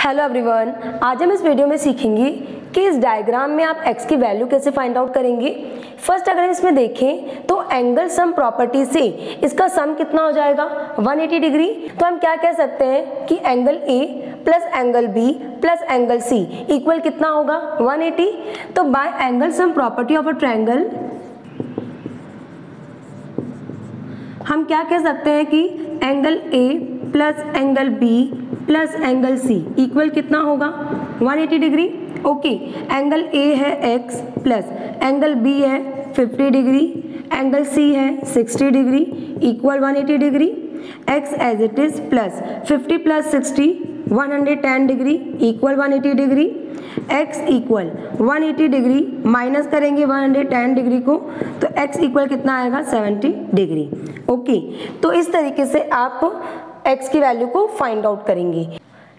Hello everyone आज हम इस वीडियो में सीखेंगे कि इस डायग्राम में आप x की वैल्यू कैसे फाइंड आउट करेंगे। फ़र्स्ट अगर हम इसमें देखें तो एंगल सम प्रॉपर्टी से इसका सम कितना हो जाएगा? 180 डिग्री तो हम क्या कह सकते हैं कि angle A plus angle B plus angle C equal कितना होगा? 180 तो by angle sum property of a triangle हम क्या कह सकते हैं कि angle A plus angle B plus angle C equal कितना होगा? 180 डिग्री। ओके, एंगल ए है एक्स प्लस, एंगल बी है 50 डिग्री, एंगल सी है 60 degree equal 180 degree. X as it is plus 50 plus 60 110 degree equal 180 degree. X equal 180 degree minus करेंगे 110 degree को तो x equal कितना आएगा? 70 डिग्री ओके तो इस तरीके से आप x की वैल्यू को फाइंड आउट करेंगे.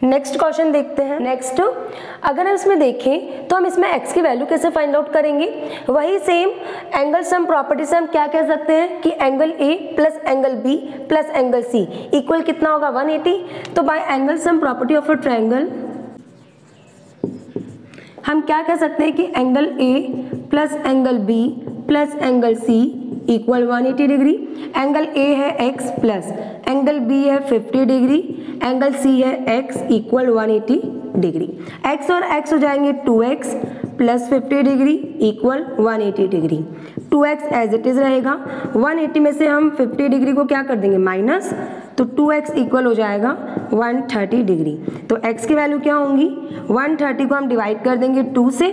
नेक्स्ट क्वेश्चन देखते हैं. नेक्स्ट अगर हम इसमें देखें तो हम इसमें x की वैल्यू कैसे फाइंड आउट करेंगे? वही सेम एंगल सम प्रॉपर्टी से हम क्या कह सकते हैं? कि angle a plus angle b plus angle c equal कितना होगा? 180 तो by angle sum property of a triangle हम क्या कह सकते हैं कि angle A plus angle B plus angle c equal 180 degree angle A है x प्लस एंगल बी है 50 डिग्री एंगल सी है x इक्वल 180 डिग्री x और x हो जाएँगे 2x plus 50 degree equal 180 degree 2x as it is रहेगा. 180 में से हम 50 डिग्री को क्या कर देंगे? माइनस तो 2x इक्वल हो जाएगा. 130 डिग्री। तो x की वैल्यू क्या होंगी? 130 को हम डिवाइड कर देंगे 2 से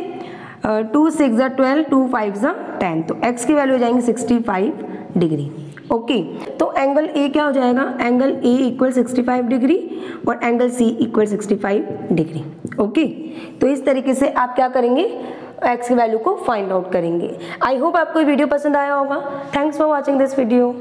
टू सिक्स ज़ा ट्वेल्व टू फाइव ज़ा टेन तो x की वैल्यू हो जाएँगी सिक्सटी फाइव डिग्री। ओके तो एंगल ए क्या हो जाएगा? Angle A equal sixty five degree और angle C equal sixty five degree. Okay तो इस तरीके से आप क्या करेंगे? एक्स की वैल्यू को फाइंड आउट करेंगे। आई होप आपको वीडियो पसंद आया होगा। Thanks for watching this video